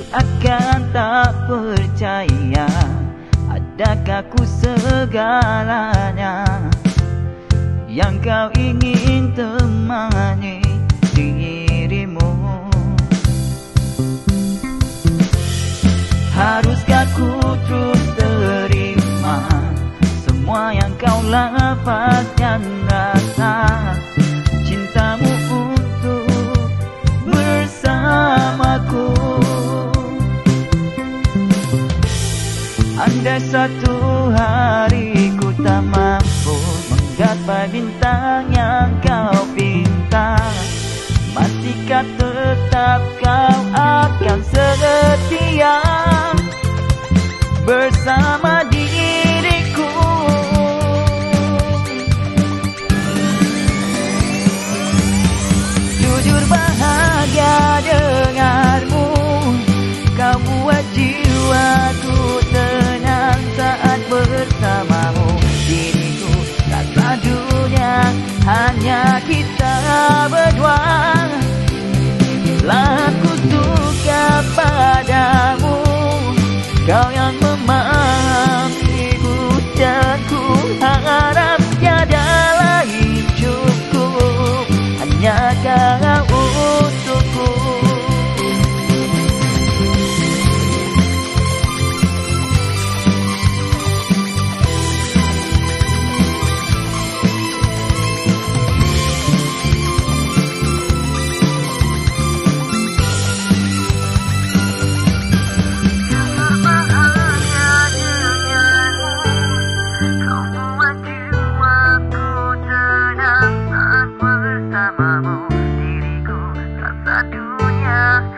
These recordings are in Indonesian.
Seakan tak percaya Adakah ku segalanya? Yang kau ingin temani dirimu. Haruskah ku terus terima Semua yang kau lapaskan Andai satu hari ku tak mampu Menggapai bintang yang berdua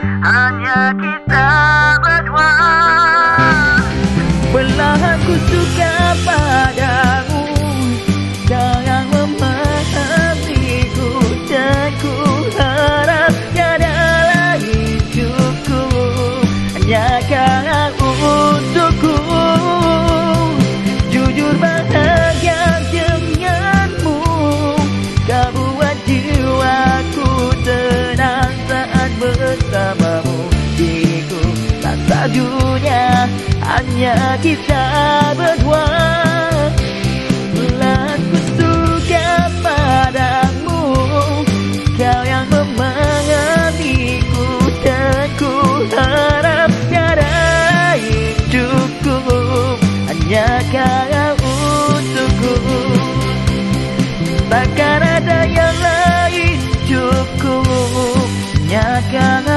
hanya kita dunia hanya kita berdua. Laku suka padamu. Kau yang memahamiku Dan ku harap tiada hidupku. Hanya kau untukku. Takkan ada yang lain cukup Hanya kau